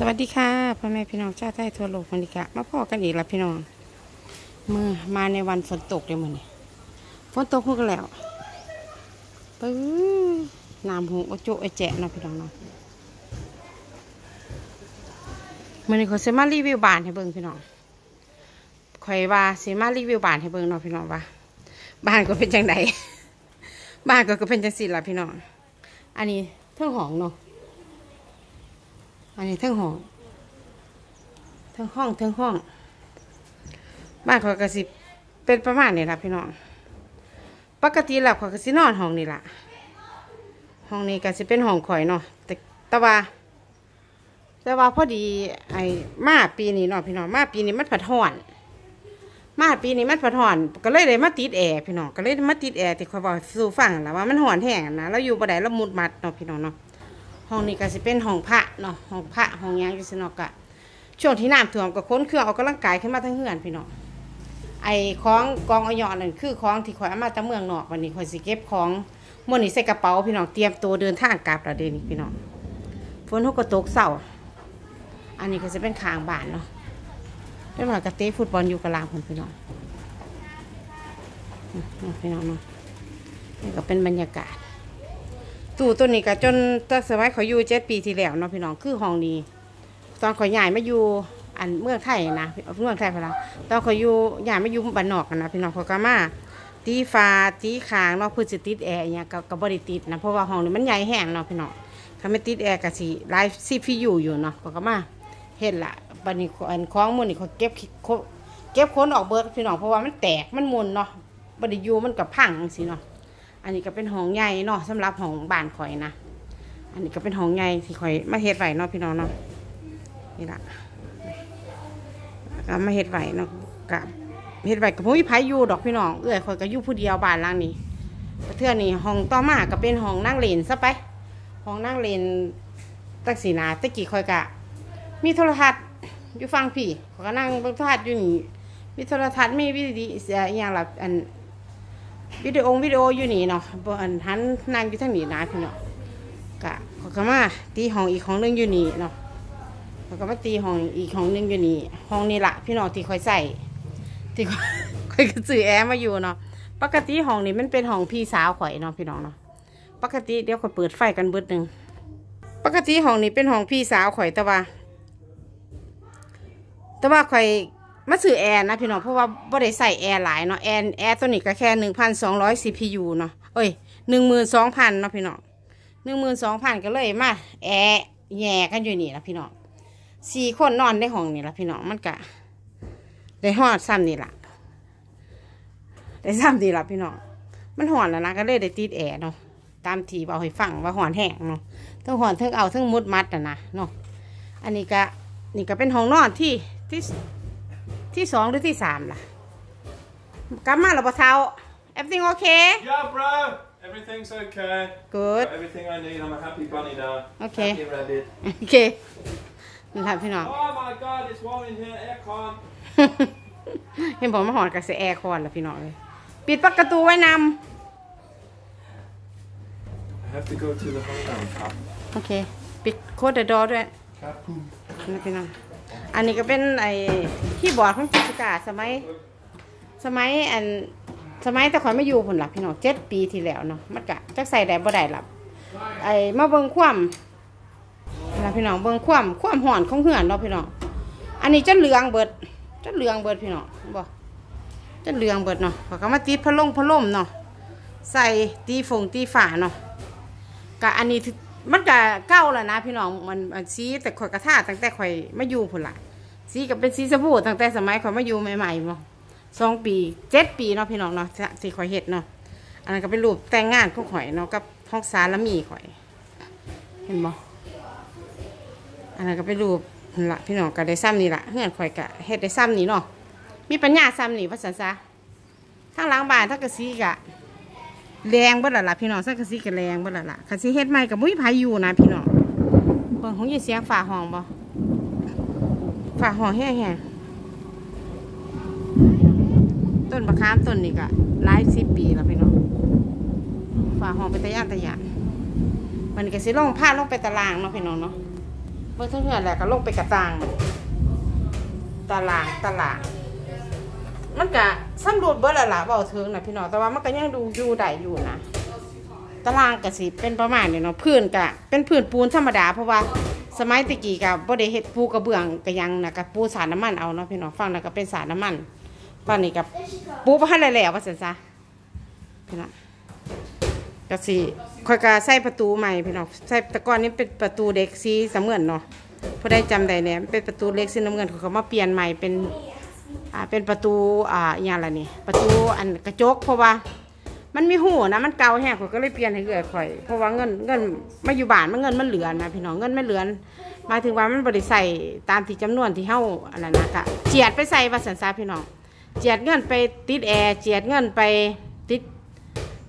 สวัสดีค่ะพ่อแม่พี่น้องเจ้าไทยทั่วโลกวันนี้กะมาพ่อกันอีกแล้วพี่น้องมือมาในวันฝนตกเลยวมือนี่ฝนตกพูดกันแล้วปื้อน้ำหูโอโจไอแจะเนาะพี่น้องเนาะมือนี้ขอเซมารีวิวบ้านให้เบิ่งพี่น้องข่อยว่าเซมารีวิวบ้านให้เบิ่งเนาะพี่น้องว่าบ้านก็เป็นจังไดบ้านก็เป็นจังสิละพี่น้องอันนี้เท่งห้องเนาะ อันนี้ทั้งห้องทั้งห้องทั้งห้องบ้านขอยกระสิเป็นประมาณนี้ละพี่น้องปกติแล้วขอยกระสินอนห้องนี่ละห้องนี้ก็สิเป็นห้องข่อยเนาะแต่ต่ว่าแต่ว่าพอดีไอ้มาปีนี้เนาะพี่น้องมาปีนี้มันผัดห่อน มาปีนี้มันผัดห่อน ก็เลยเลยมาติดแอร์พี่น้องก็เลยมาติดแอร์ที่คอยบอกสู่ฟังแล้วว่ามันห่อนแห้งนะแล้วอยู่บ่ได้แล้วมุดมัดเนาะพี่น้องเนาะ ห้องนี้ก็สิเป็นห้องพระเนาะห้องพระห้องยังอยู่สนอกกะช่วงที่น้ำท่วมก็ค้นเครื่องออกกำลังกายขึ้นมาทั้งเฮือนพี่น้องไอ้ของกองออยอนั่นคือของที่ข่อยเอามาจากเมืองนอกวันนี้ข่อยสิเก็บของมื่อนี้ใส่กระเป๋าพี่น้องเตรียมตัวเดินทางกลับแล้วเดี๋ยวนี้พี่น้องฝนทุกกระตกเสาอันนี้ก็จะเป็นคางบ้านเนาะได้มากระเตะฟุตบอลอยู่กลางผมพี่น้องพี่น้องเนาะนี่ก็เป็นบรรยากาศ ตู้ตัวนี้ก็จนตั้งสมัยเขาอยู่เจ็ดปีที่แล้วเนาะพี่น้องคือห้องนี้ ตอนเขาย้ายมาอยู่อันเมืองไทยนะเมืองไทยพะละตอนเขาอยู่ย้ายมาอยู่บ้านนอกกันนะพี่น้องเขาก็มาตีฟ้าตีคางเนาะพื่อจะติดแอร์เนี่ยก็ก็บริติดนะเพราะว่าห้องนี้มันใหญ่แห้งเนาะพี่น้องถ้าไม่ติดแอร์ก็สิไลฟ์ซีพีอยู่อยู่เนาะเขาก็มาเห็นละบันนี้อันคล้องมือนี่เขาเก็บเก็บค้นออกเบิร์ดพี่น้องเพราะว่ามันแตกมันมุนเนาะบริยูมันกับพังสิเนาะ อันนี้ก็เป็นห้องใหญ่เนาะสำหรับห้องบ้านข่อยนะ อันนี้ก็เป็นห้องใหญ่ที่ข่อยมาเฮ็ดไว้เนาะพี่น้องเนาะนี่ละก็มาเฮ็ดไว้เนาะกับเฮ็ดไว้กับผมมีไผอยู่ดอกพี่น้องเอื้อยข่อยก็อยู่ผู้เดียวบ้านหลังนี้เทื่อนี้ห้องต่อมาก็เป็นห้องนั่งเล่นซะไปห้องนั่งเล่นตั้งสีนาตะกี้ข่อยก็มีโทรทัศน์อยู่ฟังพี่ข่อยก็นั่งเบิ่งโทรทัศน์อยู่นี่มีโทรทัศน์มีวิดีอย่างละอัน วิดีโอวิดีโออยู่นี่เนาะบอันหันนั่งอยู่ทางนี้นะพี่เนาะกะเขาก็มาตีห้องอีกห้องนึงอยู่นี่เนาะเขาก็มาตีห้องอีกห้องหนึงอยู่นี่ห้องนี้ละพี่เนาะที่คอยใส่ที่ข่อยซื้อแอร์มาอยู่เนาะปกติห้องนี้มันเป็นห้องพี่สาวข่อยเนาะพี่น้องเนาะปกติเดี๋ยวข่อยเปิดไฟกันเบิดหนึ่งปกติห้องนี้เป็นห้องพี่สาวข่อยแต่ว่า แต่ว่าข่อย มาซื้อแอร์นะพี่น้องเพราะว่าบ่ได้ใส่แอร์หลายเนาะแอร์แอร์ตัวนี้ก็แค่หนึ่งพันสองร้อย BTU เนาะเอ้ยหนึ่งหมื่นสองพันเนาะพี่น้องหนึ่งหมื่นสองพันก็เลยมาแอร์แย่กันอยู่นี่ละพี่น้องสี่คนนอนในห้องนี่ละพี่น้องมันกะได้หอดซ้ำนี่ละได้ซ้ำนี่ละพี่น้องมันหอนแล้วนะก็เลยได้ติดแอร์เนาะตามทีเอาให้ฟังว่าหอนแห้งเนาะทั้งหอนทั้งเอาทั้งมุดมัดอะนะเนาะอันนี้ก็นี่ก็เป็นห้องนอนที่ที่ ที่สองหรือที่สามล่ะกลับมาแล้วปะเท้า everything okay Yeah, bro. Everything's okay. good Got everything I need. I'm a happy bunny now. Okay. Happy rabbit. โอเคนี่ครับพี่น้อง Oh my god, it's warm in here. Aircon. เห็นผมมาหอนกับเสียแอร์คอนแล้วพี่น้องเลยปิดประตูไว้น I have to go to the home now. ำโอเคปิดโคดเดอร์ดอด้วย Cap. นี่พี่น้อง อันนี้ก็เป็นไอ้ที่บอร์ดของจิสกาสมัย สมัยอันสมัยแต่ขอยไม่อยู่พุ่นล่ะพี่น้องเจ็ดปีที่แล้วเนาะมันกะจักใส่ได้บ่ได้ล่ะไอ้มาเบิงความนะพี่น้องเบิงความความห่อนของเหือนเนาะพี่น้องอันนี้จะเหลืองเบิดจะเหลืองเบิดพี่น้องบ่จะเหลืองเบิดเนาะเขาก็มาติดพัดลมพัดลมเนาะใส่ตีฝงตีฝาเนาะกะอันนี้มันกะเก้าแล้วนะพี่น้องมันมันสีแต่ข่อยกระทาตั้งแต่ข่อยมาอยู่พุ่นละ สีก็เป็นสีสบู่ตั้งแต่สมัยข่อยมาอยู่ใหม่ๆบ่สองปีเจ็ดปีเนาะพี่น้องเนาะที่ที่ข่อยเฮ็ดเนาะอันนั้นก็เป็นรูปแต่งงานของข่อยเนาะกับห้องสารมีข่อย เห็นบ่อันนั้นก็เป็นรูปนั่ละพี่น้องก็ได้ซ้ำนี่ละเฮือนข่อยก็เฮ็ดได้ซ้ำนี่เนาะมีปัญญาซ้ำนี่ว่าซั่นซะทางหลังบ้านถ้ากะสีกะแรงบ่ละละพี่น้องสักกะสิกะแรงบ่ละละคันสิเฮ็ดใหม่กับมุ้ยไผอยู่นะพี่น้องเบิ่งของยินเสียงฝ่าห้องบ่ ฝ่าห้องแห้งๆต้นมะขามต้นนี่ก็หลายสิบปีแล้วพี่น้องฝ่าห้องเป็นตะย่านตะยานมันก็สิลงพาลงไปตารางเนาะพี่น้องเนาะเมื่อเท่าเหือแหละก็ลงไปกระตาง ตารางตาราง มันก็สำรวจเบิดและล่ะเบาเถึงนะพี่น้องแต่ว่ามันก็ยังดูอยู่ได้อยู่นะตารางก็สิเป็นประมาณนี้เนาะพื้นก็เป็นพื้นปูนธรรมดาเพราะว่า สมัยตะกี้ก็บ่ได้เฮ็ดปูกระเบื้องก็ยังนะก็ปูสารน้ำมันเอาเนาะพี่น้องฝั่งนั้นก็เป็นสารน้ำมันฝั่งนี้ก็ปูบ่ทันได้แล้วว่าซั่นซะพี่น้องก็สิค่อยก็ใส่ประตูใหม่พี่น้องใส่แต่ก่อนนี้เป็นประตูเด็กสีสำเงินเนาะผู้ใดจำได้เนี่ยเป็นประตูเล็กสีน้ำเงินเขาก็มาเปลี่ยนใหม่เป็นอ่าเป็นประตูอ่าอย่างไรนี่ประตูอันกระจกเพราะว่า มันมีหูนะมันเก่าแห้งข่อยก็เลยเปลี่ยนให้เอื่อยข่อยเพราะว่าเงินเงินมาอยู่บ้านมันเงินมันเหลือนะพี่น้องเงินไม่เหลือหมายถึงว่ามันบริใส่ตามที่จำนวนที่เฮาอันนั้นนะกะเจียดไปใส่ว่าสันซาพี่น้องเจียดเงินไปติดแอร์เจียดเงินไปติด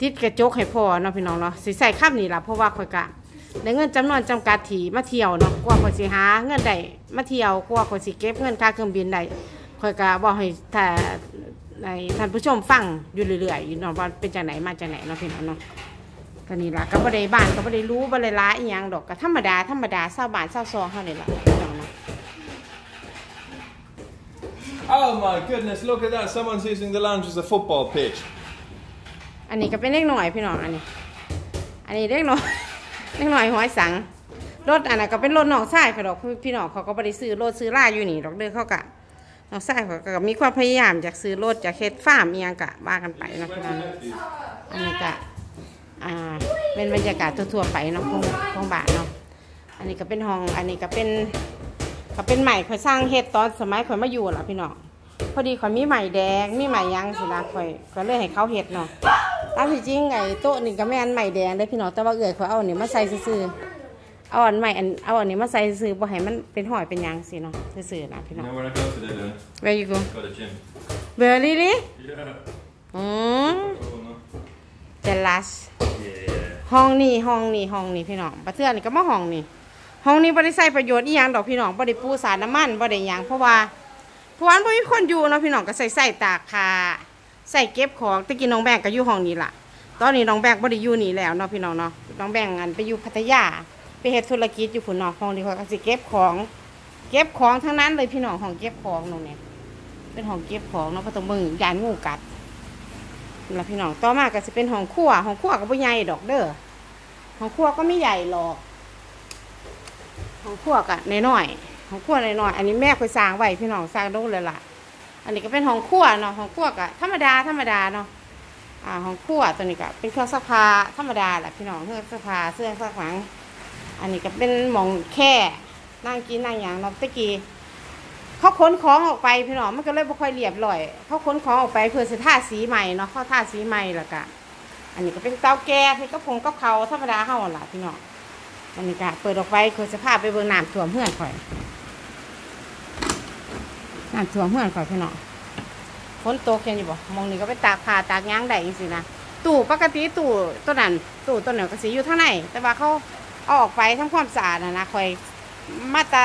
ติดกระจกให้พ่อเนาะพี่น้องเนาะสิใส่ข้ามนี่ล่ะเพราะว่าข่อยกะในเงินจำนวนจำกัดที่มาเที่ยวเนาะกว่าข่อยสิหาเงินได้มาเที่ยวกว่าข่อยสิเก็บเงินค่าเครื่องบินได้ข่อยก็บอกให้ถ้า ในท่านผู้ชมฟังอยู่เรื่อยๆอยู่เนาะว่าเป็นจากไหนมาจากไหนเนาะพี่น้องเนาะก็นี่ล่ะก็บ่ได้บ้านก็บ่ได้รู้บ่ได้ร้ายอีหยังดอกก็ธรรมดาธรรมดาชาวบ้านชาวซองเฮานี่ล่ะพี่น้องเนาะ Oh my goodness, look at that. Someone's using the lounge as a football pitch. อันนี้ก็เป็นเล็กหน่อยพี่น้องอันนี้ อันนี้เล็กหน่อย เล็กหน่อยหอยสังรถอันนั้นก็เป็นรถน้องชายพี่ดอกพี่น้องเขาก็บ่ได้ซื้อรถซื้อล่าอยู่นี่ดอกเด้อเขาก็ น้องชายเขาก็มีความพยายามอยากซื้อรถอยากเฮ็ดฟาร์มอียงก็ว่ากันไปเนาะพี่น้องเนาะอันนี้ก็อ่าเป็นบรรยากาศทั่วๆไปเนาะของของบ้านเนาะอันนี้ก็เป็นห้องอันนี้ก็เป็นก็เป็นใหม่ข่อยสร้างเฮ็ดตอนสมัยข่อยมาอยู่ล่ะพี่น้องพอดีข่อยมีใหม่แดงมีใหม่ยังสินะข่อยก็เลยให้เขาเฮ็ดเนาะตามที่จริงไอ้โต๊ะนี่ก็แม่นใหม่แดงเด้พี่น้องแต่ว่าเอื้อยข่อยเอาอันนี้มาใส่ซื่อๆ เอาอันใหม่อันเอาอันนี้มาใส่ซื่อๆบ่ให้มันเป็นหอยเป็นหยังสิเนาะซื่อๆนะพี่ You น้อง know where I go today then? Where you go Got a gym. Where really Yeah. อืม Cool, no? แต่ last Yeah. ห้องนี้ห้องนี้ห้องนี้พี่น้องประเทือนี่ก็มาห้องนี้ห้องนี้บริใส่ประโยชน์อีหยังดอกพี่น้องบริปูสารน้ำมันบริหยังเพราะว่าเพราะว่าบ่มีคนอยู่เนาะพี่น้องก็ใส่ใส่ตากผ้าใส่เก็บของตะกี้น้องแบงก็อยู่ห้องนี้ล่ะ ตอนนี้น้องแบงบ่ได้อยู่นี่แล้วเนาะพี่น้องเนาะน้องแบงอันไปอยู่พัทยาไป เฮ็ดธุรกิจอยู่พุ่นเนาะห้องนี้เขาก็สิเก็บของ เก็บของทั้งนั้นเลยพี่น้องห้องเก็บของน้องเนี่ยเป็นห้องเก็บของเนาะพระต้องเบิ่งยานงูกัดนั่นล่ะพี่น้องต่อมาก็สิเป็นห้องครัวห้องครัวก็บ่ใหญ่ดอกเด้อของครัวก็ไม่ใหญ่หรอกของครัวก็น้อยๆของครัวน้อยๆอันนี้แม่เคยสร้างไว้พี่น้องสร้างดูเลยล่ะ อันนี้ก็เป็นห้องครัวเนาะห้องครัวก็ธรรมดาธรรมดาเนาะอ่าห้องครัวตัวนี้ก็เป็นเครื่องซักผ้าธรรมดาแหละพี่น้องเครื่องซักผ้าเสื้อซักหลัง อันนี้ก็เป็นหมองแค่นั่งกินนั่งอย่างเนาะตะกี้เขาขนของออกไปพี่น้องมันก็เลยบ่ค่อยเรียบร้อย เขาขนของออกไปเพื่อสิทาสีใหม่เนาะเขาทาสีใหม่ล้วก็อันนี้ก็เป็นเตาแก๊สที่กระพงกับเขาธรรมดาเฮาล่ะพี่น้องอันนี้ก็เปิดออกไปคือสภาพไปเบิ่งน้ำท่วมเฮือนข่อยน้ำท่วมเฮือนข่อยพี่น้องฝนตกเห็นอยู่บ่มองนี่ก็ไปตากผ้าตากหยางได้จังซี่นะตู้ปกติตู้ตัวนั้นตู้ตัวหนั้นก็สิอยู่ทางในแต่ว่าเขา เอาออกไปทำความสะอาดนะนะข่อยมาตา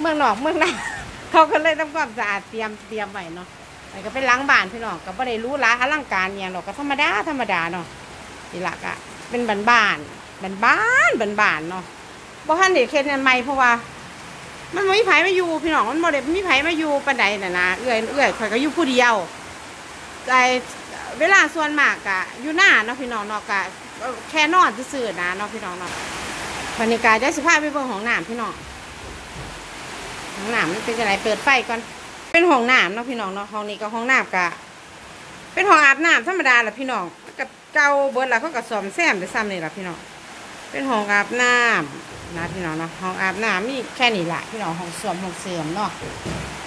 เมืองนอกเมืองนาเขาก็เลยทำความสะอาดเตรียมเตรียมไว้เนาะอันนี้ก็เป็นล้างบ้านพี่น้องก็บ่ได้รู้ละอลังการอหย่างหรอกก็ธรรมดาธรรมดาเนาะนี่ละก็เป็นบ้านบ้านบ้านบ้านบ้านบ้านเนาะบ่ทันได้เฮ็ดอันใหม่เพราะว่า มันบ่มีไผมาอยู่พี่น้องมันบ่ได้มีไผมาอยู่ปานใดน่ะนะเอื้อยเอื้อยข่อยก็อยู่ผู้เดียวแต่เวลาส่วนมากก็อยู่หน้าเนาะพี่น้องเนาะก็ แค่นอนซื่อๆนะเนาะพี่น้องเนาะบรรยากาศได้สิพาไปเบิ่งห้องน้ำพี่น้องห้องน้ำมันเป็นจังไดเปิดไฟก่อนเป็นห้องน้ำเนาะพี่น้องเนาะห้องนี้ก็ห้องน้ำกะ เป็นห้องอาบน้ำธรรมดาแหละพี่น้องก็เก่าเบิดละเขาก็ซ่อมแซมไปซ้ำนี่แหละพี่น้องเป็นห้องอาบน้ำนะพี่น้องเนาะห้องอาบน้ำมีแค่นี้แหละพี่น้องห้องสวมห้องเสื่อมเนาะ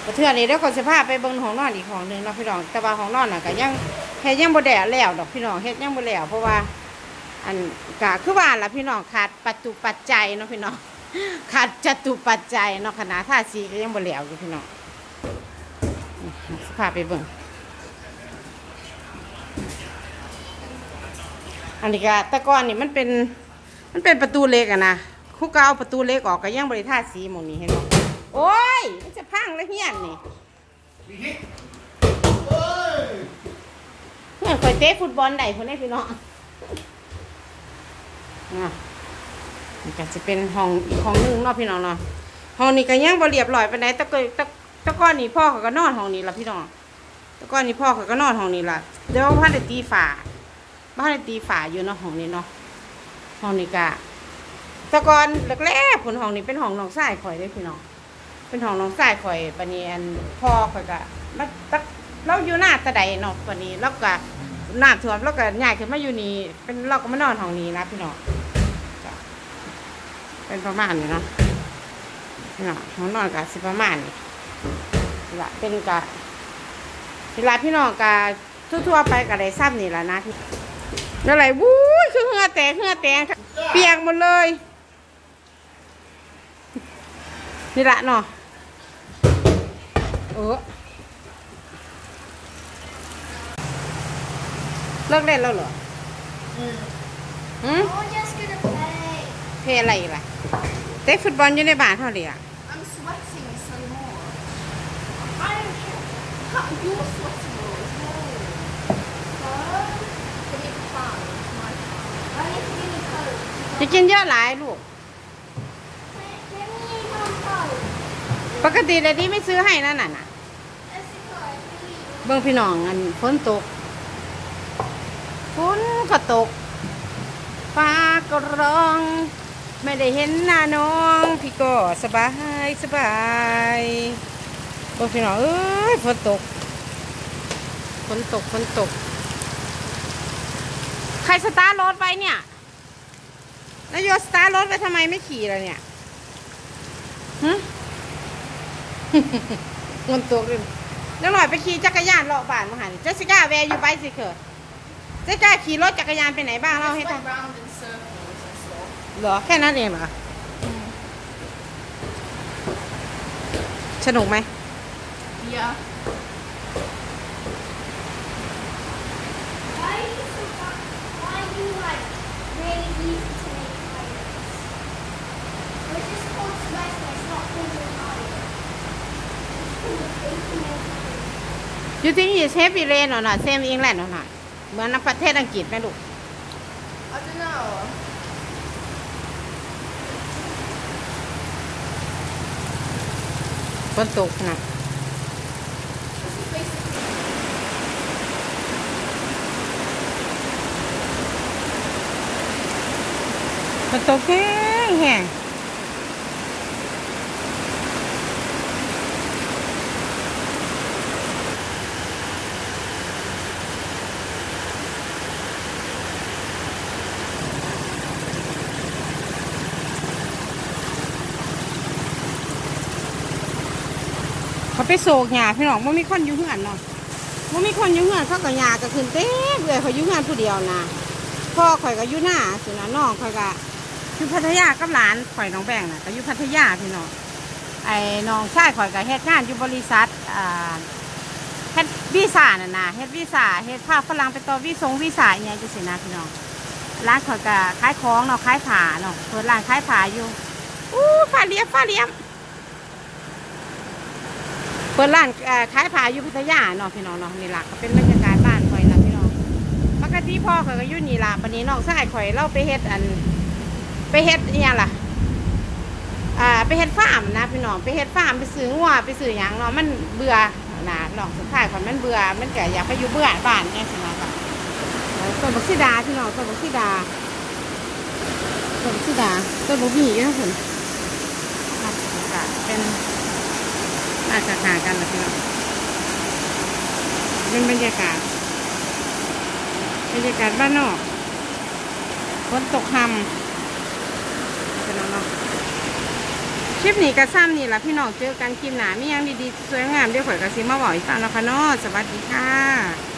ก็เทือนี้เดี๋ยวก็จะพาไปเบิ่งห้องนอนอีกห้องหนึ่งเนาะพี่น้องแต่ว่าห้องนอนน่ะก็ยังเฮ็ดยังบ่ได้แล้วดอกพี่น้องเฮ็ดยังบ่แล้วเพราะว่า อันกะคือว่าล่ะพี่น้องขาดปัจจุปัจจัยเนาะพี่น้องขาดจตุปัจจัยเนาะขนาดท่าสีก็ยังบ่แล้วอยู่พี่น้องสภาพไปเบิ่งอันนี้ก็แต่ก่อนนี่มันเป็นมันเป็นประตูเล็กอะนะคุกก็เอาประตูเล็กออกก็ยังบริท่าสีหมองนี้เห็นบ่โอ้ยมันจะพังเลยเฮียนนี่เพื่อนคอยเตะฟุตบอลได้คนได้พี่น้อง อะนี่ก็จะเป็นห้องอีกห้องหนึงเนาะพี่น้องเนาะห้องนี้ก็ยังบ่เรียบร้อยปานใดต่ก็แต่แต่ก่อนนี่พ่อเขาก็นอนห้องนี้ล่ะพี่น้องต่ก่อนนี่พ่อเขาก็นอนห้องนี้ล่ะเดี๋ยวพ่อได้ตีฝาบ้านได้ตีฝาอยู่เนาะห้องนี้เนาะห้องนี้ก็ต่ก่อนแรกๆผลห้องนี้เป็นห้องน้องชายข่อยด้อพี่น้องเป็นห้องน้องชายข่อยปานนี้อันพ่อข่อยก็มาตักเราอยู่หน้าตะใดเนาะปานนี้เราก็น้ำท่วมเราก็ย้ายขึ้นมาอยู่นี่เป็นเราก็มานอนห้องนี้นะพี่น้อง เป็นประมาณนี้เนาะเนาะห้องนอนกับสิประมาณนี้ละเป็นกะเวลาพี่น้องกะทั่วๆไปกะได้ซ้ำนี่แหละนะพี่แล้วไหลวู้ยคือเหงือแตกเหงือแตกเปียกหมดเลยนี่ละเนาะเออเลิกเล่นแล้วเหรอหืม Oh, just gonna play. เพลอะไรอีกล่ะ เตะฟุตบอลอยู่ในบ้านเท่าไหร่อะ I'm sweating some more. I don't care. How, you're sweating more as well. So, give me fun. It's my fun. I need to give me coke. จะกินเยอะหลายลูก Give me one coke. ปกติเลยดีไม่ซื้อให้นั่นน่ะนะ Let's go. Please. เบิ่งพี่น้องอันฝนตกฝนก็ตกฟ้าก็ร้อง ไม่ได้เห็นหน้าน้องพี่ก็สบายสบายเบิ่งพี่น้องเอ้ยฝนตกฝนตกฝนตก ใครสตาร์ทรถไว้เนี่ยนายโยสตาร์ทรถไว้ทำไมไม่ขี่ล่ะเนี่ยฮะฝนตกเลยแล้วหน่อยไปขี่จักรยานเลาะบ้านมาหันเจสสิก้า where your bicycle เจสสิก้าขี่รถจักรยานไปไหนบ้างเล่าให้ Just ฟัง เหรอแค่นั้นเองเหรอสนุกไหม Yeah. Why are you so fu- why are you like really easy to make tires? It's just called sweating, it's not called a tire. It's called baking a tire. ยูทิงยีเชฟอีเลนหน่อยหน่อยเซมอิงแลนด์หน่อยหน่อยเหมือนประเทศอังกฤษไหมลูก I don't know. ฝนตกนะ This is basically ฝนตกแห้งแห้ง เขาไปโศกหยาพี่น้องว่ามีคนอยู่เหือนเนาะว่ามีคนอยู่เหือนเขาก็หยาก็ขึ้นเต้เลยเขาอยู่เหือนผู้เดียวนะพ่อข่อยก็อยู่หน้าสินะน้องข่อยก็อยู่พัทยากับหลานข่อยน้องแบงนะก็อยู่พัทยาพี่น้องไอ้น้องชายข่อยก็เฮ็ดงานอยู่บริษัทอ่าเฮ็ดวีซ่าน่ะนะเฮ็ดวีซ่าเฮ็ดพาฝรั่งไปต่อวีซงวีซ่าอย่างจังซี่นะพี่น้องร้านข่อยก็ขายของเนาะขายผ้าเนาะเปิดร้านขายผ้าอยู่อู้ฟ้าเลี้ยมฟ้าเลี้ยม ปิดร้านขายผ้าอยู่พัทยาเนาะพี่น้องเนาะนี่ละก็เป็นบรรยากาศบ้านข่อยนะพี่น้องปกติพ่อข่อยก็อยู่นี่ละวันนี้น้องชายข่อยเราไปเฮ็ดอัน ไปเฮ็ดอีหยังล่ะอ่าไปเฮ็ดฟาร์มนะพี่น้องไปเฮ็ดฟาร์มไปซื้องัวไปซื้อหยังเนาะมันเบื่อนะน้องสุดท้ายข่อยมันเบื่อมันก็อยากไปอยู่เบื่อบ้านจังซี่นะค่ะเออต้นบักซีดาพี่น้องต้นบักซีดาต้นบักซีดาต้นบักหมี่อยู่นะคุณเป็น อาจจะหากันนะพี่น้องเป็นบรรยากาศ บรรยากาศบ้านนอกฝนตกหำพี่น้องเนาะคลิปนี้กระซ้ำนี่แหละพี่น้องเจอกันคลิปหนามียังดีๆสวยงามเดี๋ยวข่อยกระซิมาบอกอีกฟังนะคะเนาะสวัสดีค่ะ